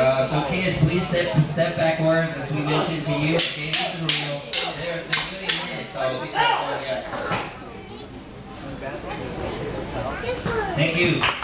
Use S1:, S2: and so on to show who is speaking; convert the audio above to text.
S1: Uh, so kids, please step step backwards as we mentioned to you. This is real. There, there's really in it, so we step forward, yes. Thank you.